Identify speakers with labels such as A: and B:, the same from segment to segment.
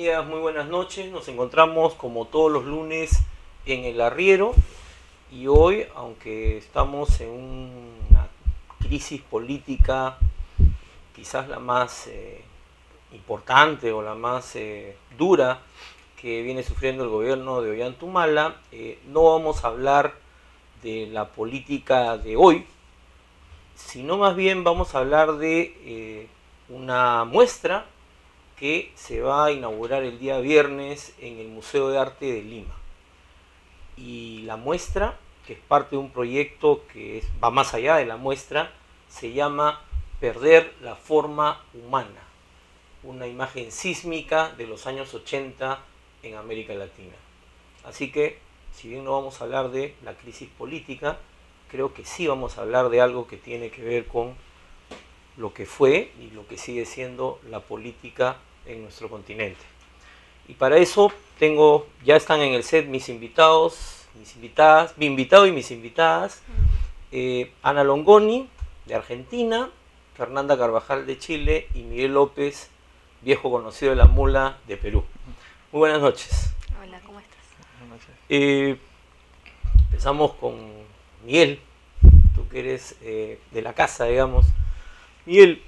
A: muy buenas noches. Nos encontramos como todos los lunes en el arriero y hoy, aunque estamos en una crisis política quizás la más eh, importante o la más eh, dura que viene sufriendo el gobierno de Ollantumala, eh, no vamos a hablar de la política de hoy, sino más bien vamos a hablar de una muestra que se va a inaugurar el día viernes en el Museo de Arte de Lima. Y la muestra, que es parte de un proyecto que va más allá de la muestra, se llama Perder la forma humana, una imagen sísmica de los años 80 en América Latina. Así que, si bien no vamos a hablar de la crisis política, creo que sí vamos a hablar de algo que tiene que ver con lo que fue y lo que sigue siendo la política en nuestro continente. Y para eso tengo, ya están en el set mis invitados, mis invitadas, mi invitado y mis invitadas, eh, Ana Longoni de Argentina, Fernanda Carvajal de Chile y Miguel López, viejo conocido de la mula de Perú. Muy buenas noches.
B: Hola, ¿cómo estás?
A: Eh, empezamos con Miguel, tú que eres eh, de la casa, digamos. Miguel,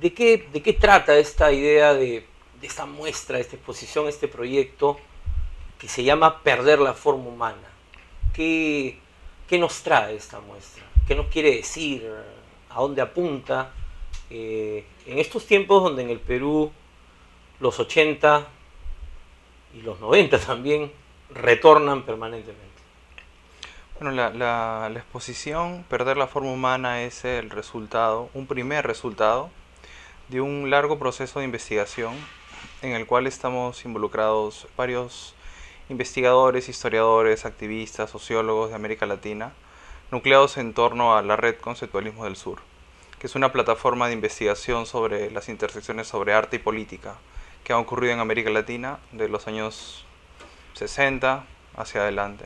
A: ¿De qué, ¿De qué trata esta idea de, esta muestra, esta exposición, este proyecto que se llama Perder la forma humana? ¿Qué, qué nos trae esta muestra? ¿Qué nos quiere decir? ¿A dónde apunta? Eh, en estos tiempos donde en el Perú los 80 y los 90 también retornan permanentemente.
C: Bueno, la, la, la, exposición Perder la forma humana es el resultado, un primer resultado de un largo proceso de investigación en el cual estamos involucrados varios investigadores, historiadores, activistas, sociólogos de América Latina, nucleados en torno a la Red Conceptualismo del Sur, que es una plataforma de investigación sobre las intersecciones sobre arte y política que ha ocurrido en América Latina de los años 60 hacia adelante.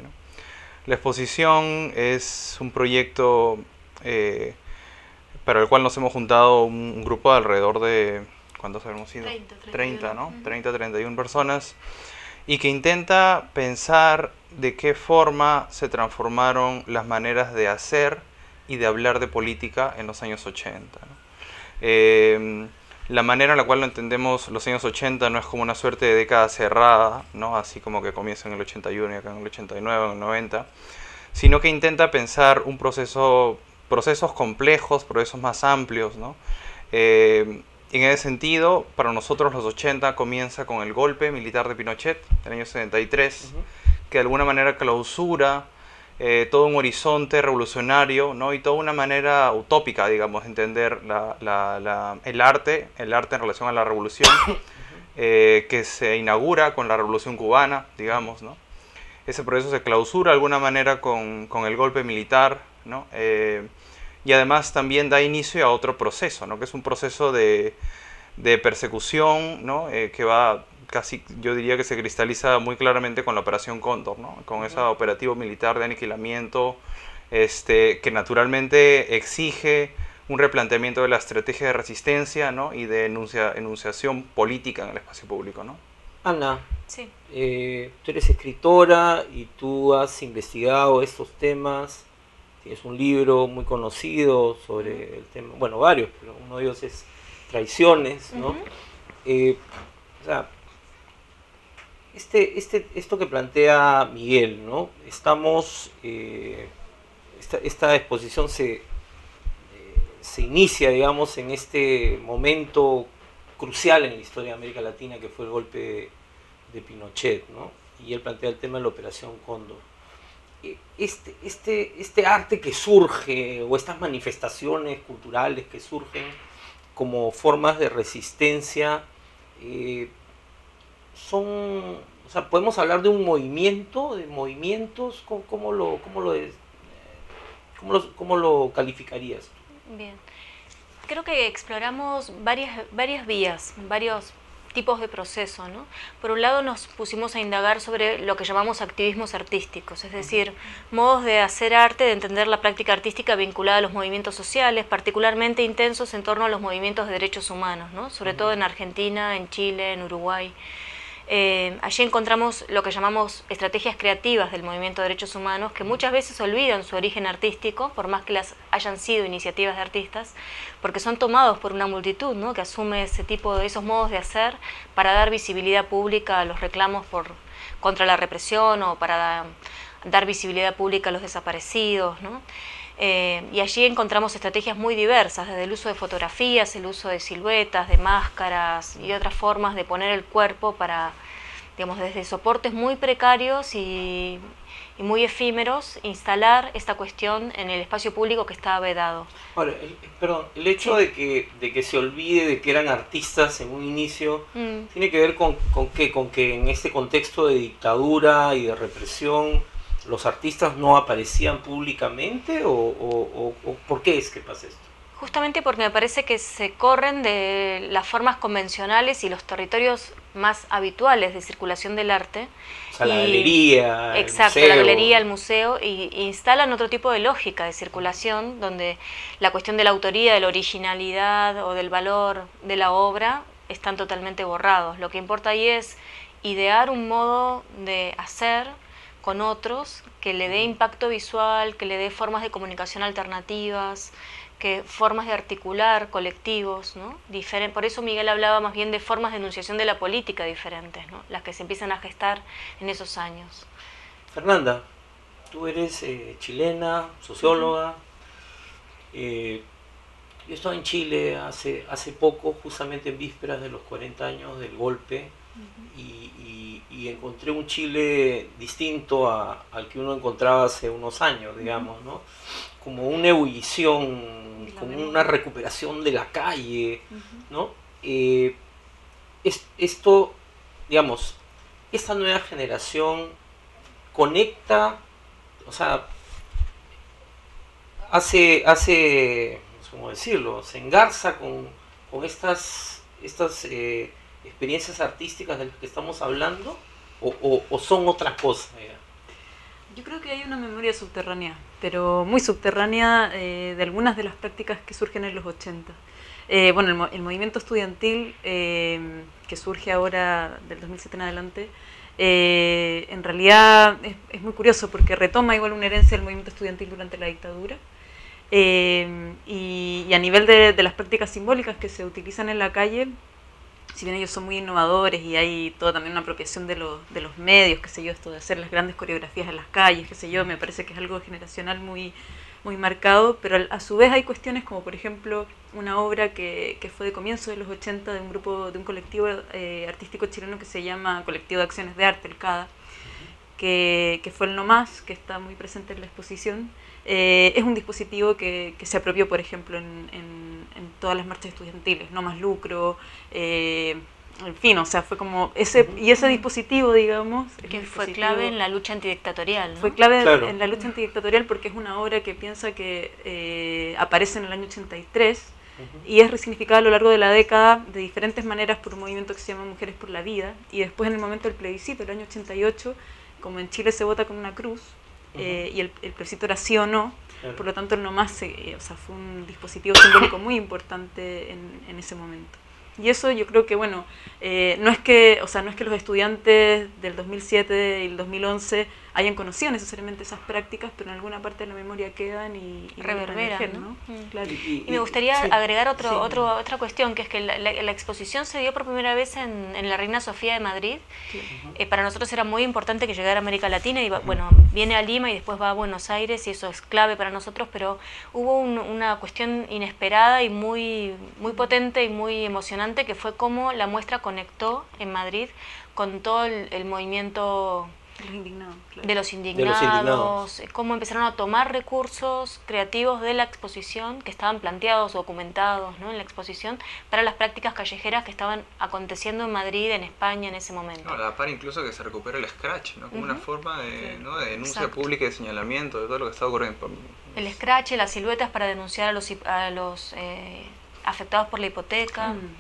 C: La exposición es un proyecto eh, para el cual nos hemos juntado un, grupo de alrededor de, ¿cuántos hemos sido?
B: 30,
C: 30 ¿no? 30, 31 personas, y que intenta pensar de qué forma se transformaron las maneras de hacer y de hablar de política en los años 80. Em, la manera en la cual lo entendemos los años 80 no es como una suerte de década cerrada, ¿no? así como que comienza en el 81 y acá en el 89, en el 90, sino que intenta pensar un proceso procesos complejos, procesos más amplios. ¿no? Eh, en ese sentido, para nosotros los 80 comienza con el golpe militar de Pinochet, el año 73, que de alguna manera clausura eh, todo un horizonte revolucionario ¿no? y toda una manera utópica, digamos, de entender el arte, el arte en relación a la revolución, eh, que se inaugura con la revolución cubana, digamos. ¿no? Ese proceso se clausura de alguna manera con, con el golpe militar, ¿no? Y además también da inicio a otro proceso, ¿no? que es un proceso de, de persecución ¿no? Eh, que va casi, yo diría que se cristaliza muy claramente con la Operación Cóndor, ¿no? con ese operativo militar de aniquilamiento este, que naturalmente exige un replanteamiento de la estrategia de resistencia ¿no? y de enuncia, enunciación política en el espacio público. ¿no?
A: Ana,
B: sí.
A: Eh, tú eres escritora y tú has investigado estos temas es un libro muy conocido sobre el tema, bueno, varios, pero uno de ellos es Traiciones, ¿no? Eh, o sea, este, este, esto que plantea Miguel, ¿no? Estamos, eh, esta, exposición se, eh, se inicia, digamos, en este momento crucial en la historia de América Latina, que fue el golpe de, de Pinochet, ¿no? Y él plantea el tema de la Operación Cóndor este, este, este arte que surge o estas manifestaciones culturales que surgen como formas de resistencia eh, son, o sea, podemos hablar de un movimiento, de movimientos, ¿cómo, lo, cómo, lo, cómo, lo, cómo lo calificarías?
B: Bien, creo que exploramos varias, varias vías, varios tipos de proceso. ¿no? Por un lado nos pusimos a indagar sobre lo que llamamos activismos artísticos, es decir, modos de hacer arte, de entender la práctica artística vinculada a los movimientos sociales, particularmente intensos en torno a los movimientos de derechos humanos, ¿no? sobre todo en Argentina, en Chile, en Uruguay. Eh, allí encontramos lo que llamamos estrategias creativas del movimiento de derechos humanos, que muchas veces olvidan su origen artístico, por más que las hayan sido iniciativas de artistas, porque son tomados por una multitud ¿no? que asume ese tipo de esos modos de hacer para dar visibilidad pública a los reclamos contra la represión o para dar visibilidad pública a los desaparecidos. ¿no? Eh, y allí encontramos estrategias muy diversas, desde el uso de fotografías, el uso de siluetas, de máscaras y otras formas de poner el cuerpo para, digamos, desde soportes muy precarios y, muy efímeros, instalar esta cuestión en el espacio público que estaba vedado.
A: Ahora, el, perdón, el hecho de, que, de que se olvide de que eran artistas en un inicio, mm. ¿tiene que ver con, con, qué? con que en este contexto de dictadura y de represión los artistas no aparecían públicamente o, por qué es que pasa esto?
B: Justamente porque me parece que se corren de las formas convencionales y los territorios más habituales de circulación del arte.
A: O sea, la galería.
B: Exacto, la galería, el museo, y, instalan otro tipo de lógica de circulación, donde la cuestión de la autoría, de la originalidad o del valor de la obra están totalmente borrados. Lo que importa ahí es idear un modo de hacer con otros, que le dé impacto visual, que le dé formas de comunicación alternativas, que formas de articular colectivos, ¿no? por eso Miguel hablaba más bien de formas de enunciación de la política diferentes, ¿no? las que se empiezan a gestar en esos años.
A: Fernanda, tú eres eh, chilena, socióloga. Eh, yo estaba en Chile hace, hace poco, justamente en vísperas de los 40 años del golpe, y, y encontré un Chile distinto al que uno encontraba hace unos años, digamos, ¿no? Como una ebullición, como una recuperación de la calle, ¿no? Eh, es, esto, digamos, esta nueva generación conecta, o sea, hace, hace, ¿cómo decirlo? Se engarza con, con estas, estas eh, experiencias artísticas de las que estamos hablando o, son otra cosa?
C: Yo creo que hay una memoria subterránea, pero muy subterránea eh, de algunas de las prácticas que surgen en los 80. Eh, bueno, el, movimiento estudiantil eh, que surge ahora del 2007 en adelante, en realidad es, muy curioso porque retoma igual una herencia del movimiento estudiantil durante la dictadura. Y, a nivel de, de, las prácticas simbólicas que se utilizan en la calle, si bien ellos son muy innovadores y hay toda también una apropiación de los, de los medios, qué sé yo, esto de hacer las grandes coreografías en las calles, qué sé yo, me parece que es algo generacional muy, muy marcado, pero a su vez hay cuestiones como por ejemplo una obra que, que fue de comienzo de los 80 de un grupo, de un colectivo eh, artístico chileno que se llama Colectivo de Acciones de Arte, el CADA, que, que fue el No Más, que está muy presente en la exposición. Eh, es un dispositivo que, que, se apropió, por ejemplo, en, en, en, todas las marchas estudiantiles, no más lucro, eh, en fin, o sea, fue como ese y ese dispositivo, digamos,
B: que fue clave en la lucha antidictatorial.
C: Fue clave en la lucha antidictatorial porque es una obra que piensa que eh, aparece en el año 83 y es resignificada a lo largo de la década de diferentes maneras por un movimiento que se llama Mujeres por la Vida y después en el momento del plebiscito, el año 88, como en Chile se vota con una cruz eh, y el, el plebiscito era sí o no, por lo tanto el no más, o sea, fue un dispositivo simbólico muy importante en, en ese momento. Y eso yo creo que, bueno, eh, no, es que, o sea, no es que los estudiantes del 2007 y el 2011 hayan conocido necesariamente esas prácticas, pero en alguna parte de la memoria quedan y,
B: reverberan. ¿no? Mm. Y, me gustaría agregar otro, otro, otra cuestión, que es que la, exposición se dio por primera vez en, en la Reina Sofía de Madrid. Eh, para nosotros era muy importante que llegara a América Latina y, bueno, viene a Lima y después va a Buenos Aires y eso es clave para nosotros, pero hubo una cuestión inesperada y muy, muy potente y muy emocionante que fue cómo la muestra conectó en Madrid con todo el movimiento de los indignados, cómo empezaron a tomar recursos creativos de la exposición que estaban planteados, documentados ¿no? en la exposición para las prácticas callejeras que estaban aconteciendo en Madrid, en España en ese momento.
D: No, la par incluso que se recupera el scratch, ¿no? como una forma de, denuncia pública y de señalamiento de todo lo que está ocurriendo.
B: El scratch, las siluetas para denunciar a los, a los eh, afectados por la hipoteca.
E: Mm.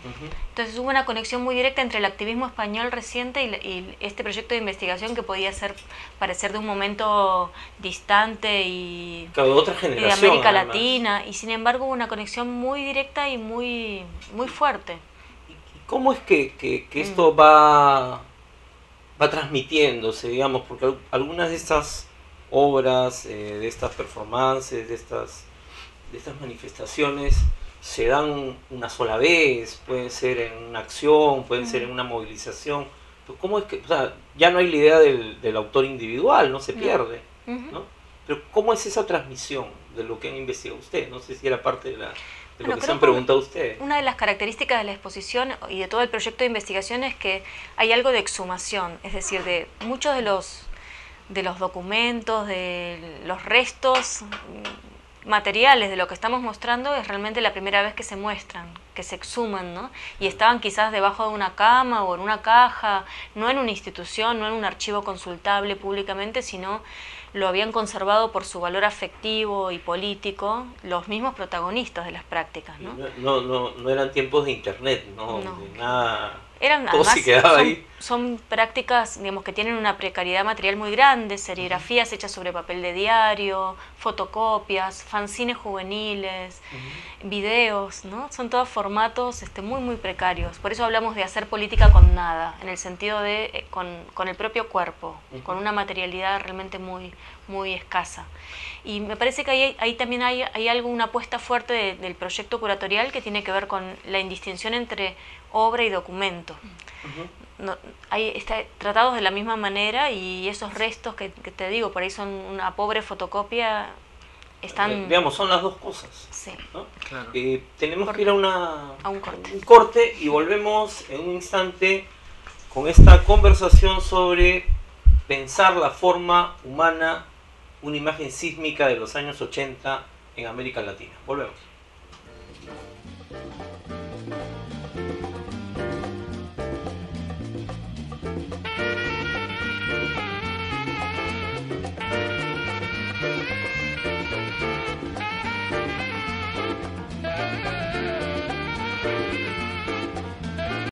B: Entonces hubo una conexión muy directa entre el activismo español reciente y, la- y este proyecto de investigación que podía ser parecer de un momento distante y,
A: Claro, de otra
B: y de
A: generación.
B: América
A: además.
B: Latina y sin embargo hubo una conexión muy directa y muy muy fuerte.
A: ¿Y ¿Cómo es que, que-
B: Mm.
A: que esto va, va transmitiéndose, digamos? Porque al- algunas de estas obras, eh, de estas performances, de estas, de estas manifestaciones, se dan una sola vez, pueden ser en una acción, pueden ser en una movilización. Pero ¿Cómo es que, o sea, ya no hay la idea del, del autor individual, no se pierde. ¿no? Pero ¿cómo es esa transmisión de lo que han investigado ustedes? No sé si era parte de, la, de
B: Bueno,
A: lo que se han preguntado ustedes.
B: Una de las características de la exposición y de todo el proyecto de investigación es que hay algo de exhumación, es decir, de muchos de los, de los documentos, de los restos mm, materiales de lo que estamos mostrando es realmente la primera vez que se muestran, que se exhuman, ¿no? Y estaban quizás debajo de una cama o en una caja, no en una institución, no en un archivo consultable públicamente, sino lo habían conservado por su valor afectivo y político los mismos protagonistas de las prácticas, ¿no?
A: No, no, no eran tiempos de internet, no,
B: No.
A: de nada.
B: Eran
A: Todo
B: además son,
A: ahí.
B: son prácticas digamos que tienen una precariedad material muy grande, serigrafías hechas sobre papel de diario, fotocopias, fanzines juveniles, videos, ¿no? Son todos formatos este, muy muy precarios. Por eso hablamos de hacer política con nada, en el sentido de eh, con, con el propio cuerpo, con una materialidad realmente muy muy escasa. Y me parece que ahí, ahí también hay, hay algo, una apuesta fuerte de- del proyecto curatorial que tiene que ver con la indistinción entre obra y documento. No, hay, está tratados de la misma manera y esos restos que, que te digo, por ahí son una pobre fotocopia, están...
A: Eh, Digamos, son las dos cosas.
B: Sí,
A: ¿no?
C: Claro.
A: Eh, tenemos
B: Corte.
A: que ir a, una,
B: A un corte.
A: un corte y volvemos en un instante con esta conversación sobre pensar la forma humana, una imagen sísmica de los años 80 en América Latina. Volvemos.